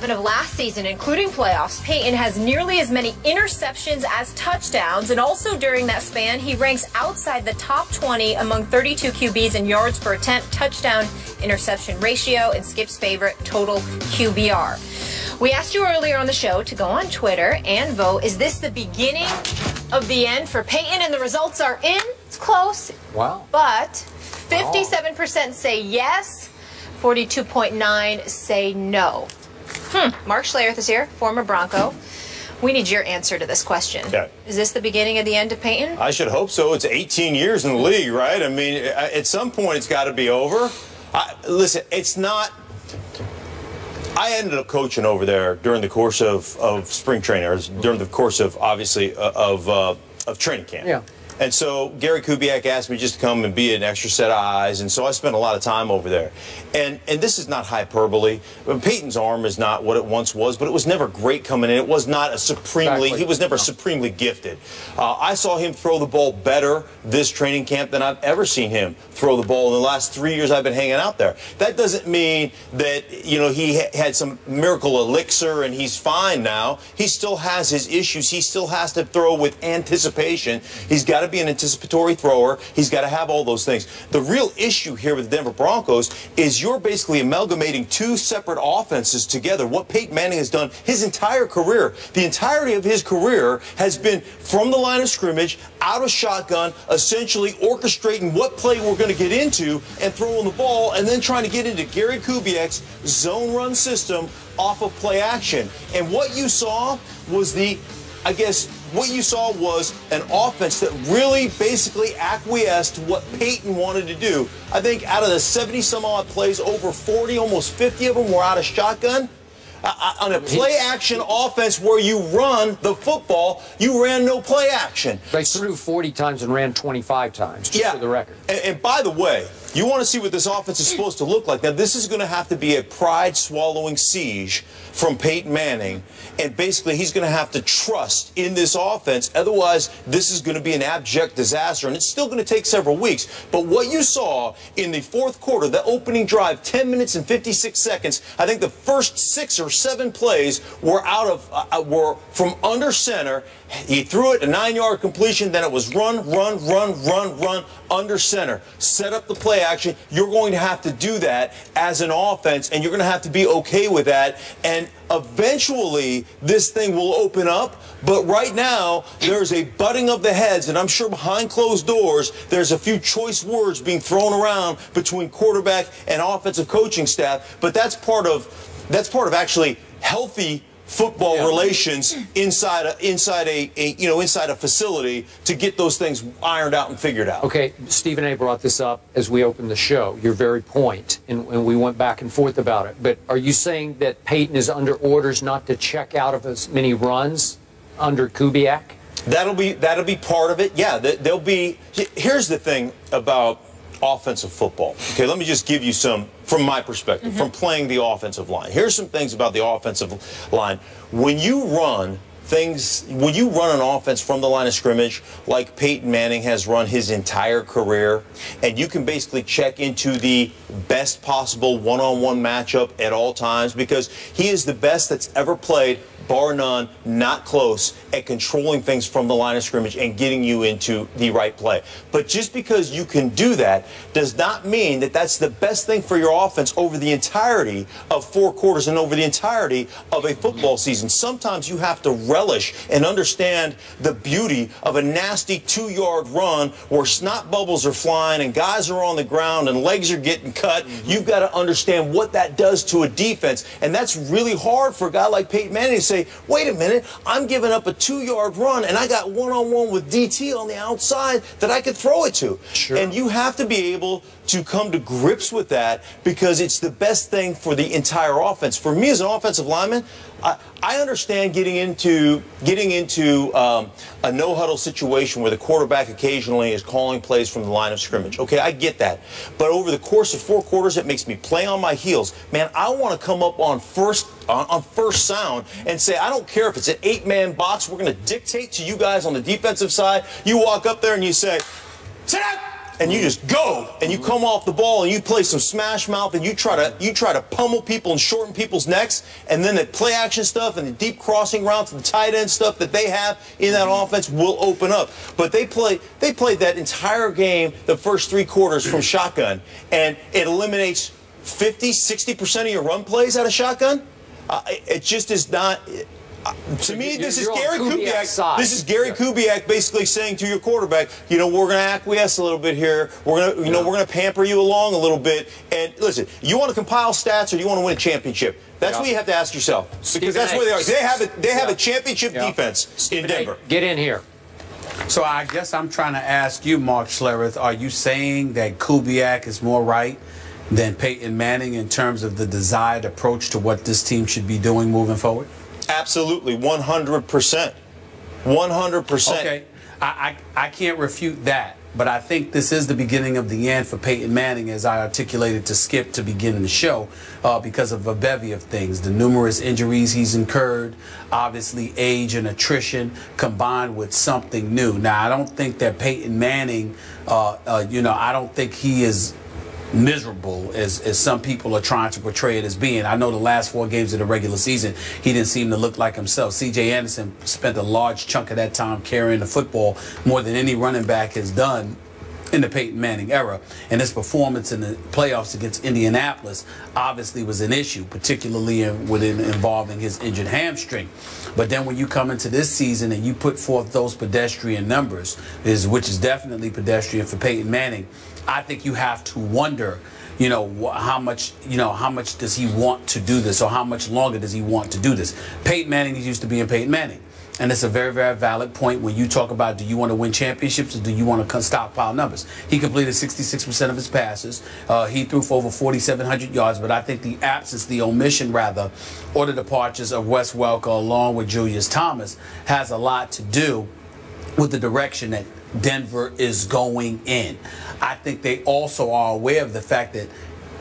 11 of last season, including playoffs, Peyton has nearly as many interceptions as touchdowns. And also during that span, he ranks outside the top 20 among 32 QBs in yards per attempt, touchdown interception ratio, and Skip's favorite, total QBR. We asked you earlier on the show to go on Twitter and vote. Is this the beginning of the end for Peyton? And the results are in. It's close. Wow. But 57% say yes, 42.9 say no. Hmm. Mark Schlereth is here, former Bronco. We need your answer to this question. Okay. Is this the beginning of the end of Peyton? I should hope so. It's 18 years in the league, right? I mean, at some point, it's got to be over. I, listen, it's not. I ended up coaching over there during the course of, of spring training, or during the course of obviously uh, of uh, of training camp. Yeah. And so Gary Kubiak asked me just to come and be an extra set of eyes, and so I spent a lot of time over there. And and this is not hyperbole. But Peyton's arm is not what it once was, but it was never great coming in. It was not a supremely. Exactly. He was never No. supremely gifted. Uh, I saw him throw the ball better this training camp than I've ever seen him throw the ball in the last three years I've been hanging out there. That doesn't mean that you know he ha- had some miracle elixir and he's fine now. He still has his issues. He still has to throw with anticipation. He's got to be an anticipatory thrower. He's got to have all those things. The real issue here with the Denver Broncos is you're basically amalgamating two separate offenses together. What Peyton Manning has done his entire career, the entirety of his career has been from the line of scrimmage, out of shotgun, essentially orchestrating what play we're going to get into and throwing the ball and then trying to get into Gary Kubiak's zone run system off of play action. And what you saw was the I guess what you saw was an offense that really basically acquiesced to what Peyton wanted to do. I think out of the 70 some odd plays, over 40, almost 50 of them were out of shotgun. Uh, uh, on a play action offense where you run the football, you ran no play action. They threw 40 times and ran 25 times, just for the record. And, and by the way, you want to see what this offense is supposed to look like. Now, this is going to have to be a pride swallowing siege from Peyton Manning. And basically, he's going to have to trust in this offense. Otherwise, this is going to be an abject disaster. And it's still going to take several weeks. But what you saw in the fourth quarter, the opening drive, 10 minutes and 56 seconds, I think the first six or seven plays were out of, uh, were from under center. He threw it a nine yard completion. Then it was run, run, run, run, run under center. Set up the play action. You're going to have to do that as an offense, and you're going to have to be okay with that. And eventually, this thing will open up. But right now, there's a butting of the heads, and I'm sure behind closed doors, there's a few choice words being thrown around between quarterback and offensive coaching staff. But that's part of that's part of actually healthy football Yeah. relations inside a, inside a, a you know inside a facility to get those things ironed out and figured out. Okay, Stephen A. brought this up as we opened the show, your very point, and, and we went back and forth about it. But are you saying that Peyton is under orders not to check out of as many runs under Kubiak? That'll be that'll be part of it. Yeah, th- there'll be. Here's the thing about offensive football. Okay, let me just give you some from my perspective, from mm-hmm. playing the offensive line. Here's some things about the offensive line. When you run things, when you run an offense from the line of scrimmage, like Peyton Manning has run his entire career, and you can basically check into the best possible one-on-one matchup at all times because he is the best that's ever played bar none, not close, at controlling things from the line of scrimmage and getting you into the right play. But just because you can do that does not mean that that's the best thing for your offense over the entirety of four quarters and over the entirety of a football season. Sometimes you have to relish and understand the beauty of a nasty two-yard run where snot bubbles are flying and guys are on the ground and legs are getting cut. Mm-hmm. You've got to understand what that does to a defense. And that's really hard for a guy like Peyton Manning to say, wait a minute, I'm giving up a two-yard run and I got one-on-one with DT on the outside that I could throw it to. Sure. And you have to be able to come to grips with that because it's the best thing for the entire offense. For me as an offensive lineman, I, I understand getting into getting into um, a no huddle situation where the quarterback occasionally is calling plays from the line of scrimmage. Okay, I get that. But over the course of four quarters, it makes me play on my heels. Man, I want to come up on first on, on first sound and say, I don't care if it's an eight man box. We're going to dictate to you guys on the defensive side. You walk up there and you say, sit down. And you just go and you come off the ball and you play some smash mouth and you try to you try to pummel people and shorten people's necks and then the play action stuff and the deep crossing routes and the tight end stuff that they have in that offense will open up. But they play they played that entire game the first three quarters from shotgun and it eliminates 50, 60% of your run plays out of shotgun. Uh, it just is not. Uh, to me, this is you're on Gary Kubiak's Kubiak. This is Gary Yeah. Kubiak basically saying to your quarterback, you know, we're going to acquiesce a little bit here. We're going to, you know, we're going to pamper you along a little bit. And listen, you want to compile stats or do you want to win a championship? That's Yeah. what you have to ask yourself because Stephen that's A. where they are. They have a they have Yeah. a championship Yeah. defense in Stephen A, Denver. Get in here. So I guess I'm trying to ask you, Mark Schlereth, are you saying that Kubiak is more right than Peyton Manning in terms of the desired approach to what this team should be doing moving forward? Absolutely, 100 percent, 100 percent. Okay, I, I, I can't refute that, but I think this is the beginning of the end for Peyton Manning, as I articulated to Skip to begin the show, uh, because of a bevy of things. The numerous injuries he's incurred, obviously age and attrition, combined with something new. Now, I don't think that Peyton Manning, uh, uh, you know, I don't think he is miserable as, as some people are trying to portray it as being. I know the last four games of the regular season, he didn't seem to look like himself. C.J. Anderson spent a large chunk of that time carrying the football more than any running back has done in the Peyton Manning era. And his performance in the playoffs against Indianapolis obviously was an issue, particularly in, within involving his injured hamstring. But then when you come into this season and you put forth those pedestrian numbers, is which is definitely pedestrian for Peyton Manning, I think you have to wonder you know how much you know how much does he want to do this or how much longer does he want to do this peyton manning used to being peyton manning and it's a very, very valid point when you talk about do you want to win championships or do you want to stockpile numbers? He completed 66% of his passes. Uh, he threw for over 4,700 yards, but I think the absence, the omission rather, or the departures of Wes Welker along with Julius Thomas has a lot to do with the direction that Denver is going in. I think they also are aware of the fact that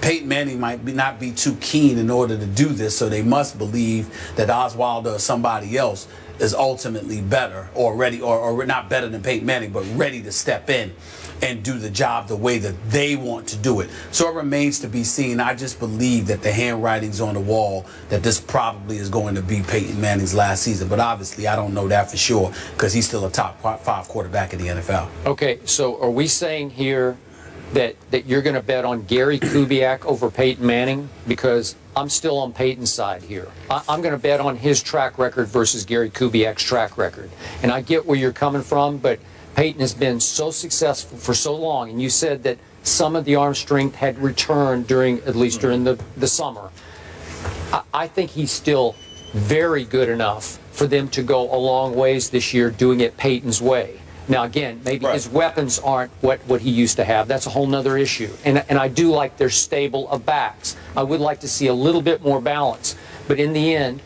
Peyton Manning might be, not be too keen in order to do this, so they must believe that Osweiler or somebody else is ultimately better or ready, or, or not better than Peyton Manning, but ready to step in and do the job the way that they want to do it. So it remains to be seen. I just believe that the handwriting's on the wall that this probably is going to be Peyton Manning's last season. But obviously, I don't know that for sure because he's still a top five quarterback in the NFL. Okay, so are we saying here that that you're going to bet on Gary Kubiak over Peyton Manning? Because I'm still on Peyton's side here. I, I'm going to bet on his track record versus Gary Kubiak's track record. And I get where you're coming from, but Peyton has been so successful for so long, and you said that some of the arm strength had returned during, at least mm-hmm. during the, the summer. I, I think he's still very good enough for them to go a long ways this year doing it Peyton's way. Now, again, maybe Right. his weapons aren't what, what he used to have. That's a whole nother issue. And, and I do like their stable of backs. I would like to see a little bit more balance. But in the end,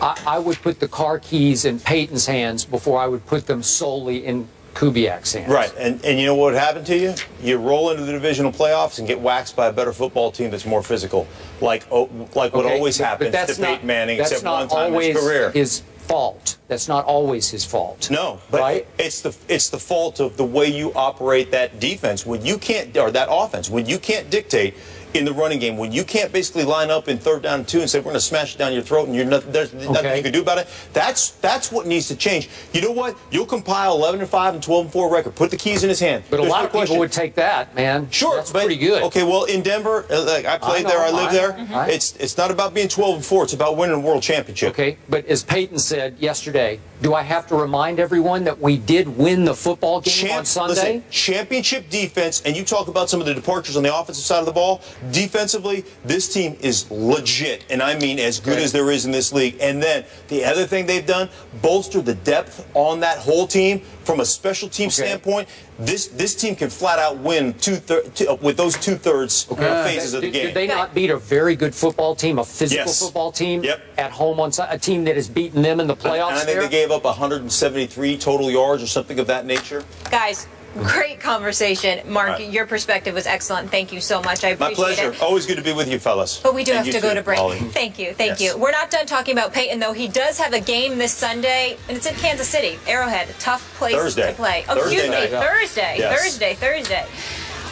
I, I would put the car keys in Peyton's hands before I would put them solely in Kubiak's hands. Right, and, and you know what would happen to you? You roll into the divisional playoffs and get waxed by a better football team that's more physical, like oh, like what always but- but happens that's to not- Peyton Manning, except not one time in always his career. his fault. That's not always his fault. No, but right? it's the it's the fault of the way you operate that defense when you can't or that offense when you can't dictate in the running game when you can't basically line up in third down and two and say we're going to smash it down your throat and you're not, there's nothing you can do about it. That's that's what needs to change. You know what? You'll compile 11 and 5 and 12 and 4 record. Put the keys in his hand. But a lot no of people question. would take that, man. Sure, that's but, pretty good. Okay, well, in Denver, uh, like I played know, there, I lived I- there. Mhm. It's it's not about being 12 and 4. It's about winning a world championship. Okay, but as Peyton said yesterday, do I have to remind everyone that we did win the football game Champ- on Sunday? Listen, championship defense, and you talk about some of the departures on the offensive side of the ball. Defensively, this team is legit, and I mean as good Okay. as there is in this league. And then the other thing they've done, bolster the depth on that whole team from a special team Okay. standpoint. This this team can flat out win two, thir- two uh, with those two thirds phases of the did, game. did they not beat a very good football team, a physical Yes. football team Yep. at home on a team that has beaten them in the playoffs? and I think there? they gave up 173 total yards or something of that nature. Guys, great conversation. Mark, Right. your perspective was excellent. Thank you so much. I appreciate My appreciate pleasure. it. Always good to be with you, fellas. But we do And have you to go to break. Molly. Thank you. Thank Yes. you. We're not done talking about Peyton, though. He does have a game this Sunday, and it's in Kansas City. Arrowhead, a tough place Thursday. to play. Oh, Thursday excuse me. night. Thursday. Yes. Thursday. Thursday.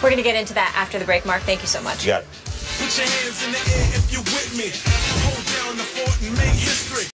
We're going to get into that after the break, Mark. Thank you so much. You got it. Put your hands in the air if you're with me. Hold down the fort and make